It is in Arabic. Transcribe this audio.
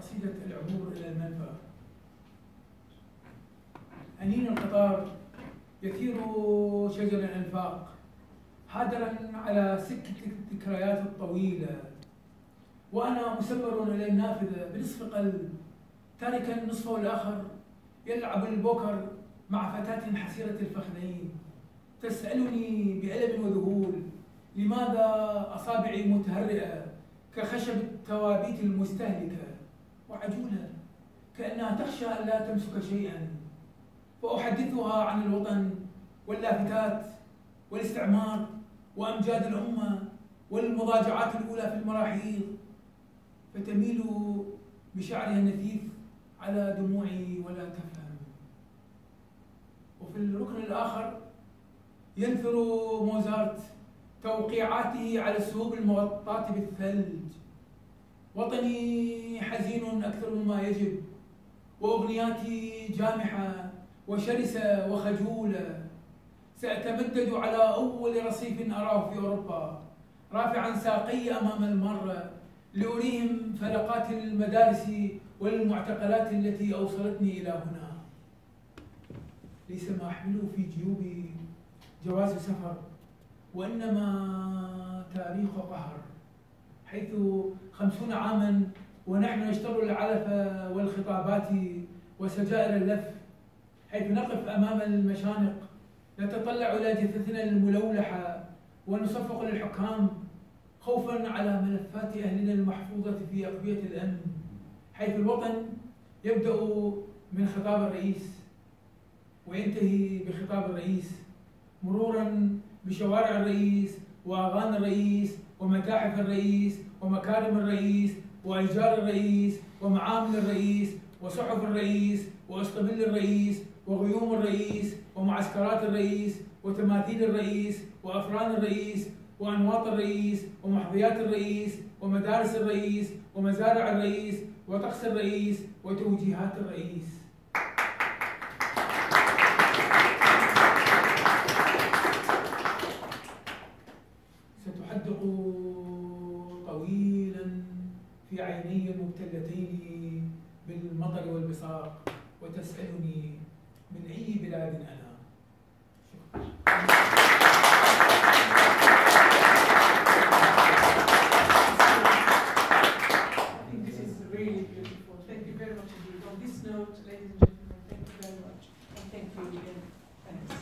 قصيدة العبور إلى المنفى. أنين القطار يثير شجر الأنفاق حادرا على سكة الذكريات الطويلة. وأنا مسبر إلى النافذة بنصف قلب تاركا نصفه الآخر يلعب البوكر مع فتاة حسيرة الفخذين. تسألني بألم وذهول لماذا أصابعي متهرئة كخشب التوابيت المستهلكة؟ وعجولة كأنها تخشى أن لا تمسك شيئا. فأحدثها عن الوطن واللافتات والاستعمار وأمجاد الأمة والمضاجعات الأولى في المراحيض. فتميل بشعرها النثيف على دموعي ولا تفهم. وفي الركن الآخر ينثر موزارت توقيعاته على السهوب المغطاة بالثلج. وطني حزين أكثر مما يجب وأغنياتي جامحة وشرسة وخجولة. سأتمدد على أول رصيف أراه في أوروبا رافعا ساقي أمام المرة لأريهم فلقات المدارس والمعتقلات التي أوصلتني إلى هنا. ليس ما أحمله في جيوبي جواز سفر وإنما تاريخ قهر. حيث خمسون عاما ونحن نشتر العلف والخطابات وسجائر اللف حيث نقف أمام المشانق نتطلع إلى جثثنا الملولحة ونصفق للحكام خوفا على ملفات أهلنا المحفوظة في أقبية الأمن حيث الوطن يبدأ من خطاب الرئيس وينتهي بخطاب الرئيس مرورا بشوارع الرئيس وأغاني الرئيس ومتاحف الرئيس ومكارم الرئيس واشجار الرئيس ومعامل الرئيس وصحف الرئيس واسطبل الرئيس وغيوم الرئيس ومعسكرات الرئيس وتماثيل الرئيس وأفران الرئيس وأنواط الرئيس ومحظيات الرئيس ومدارس الرئيس ومزارع الرئيس وطقس الرئيس وتوجيهات الرئيس. يبدو طويلا في عيني المبتلتين بالمطر والبصاق وتسألني من أي بلاد أنا ladies and gentlemen. Thank you very much. And thank you again. Thanks.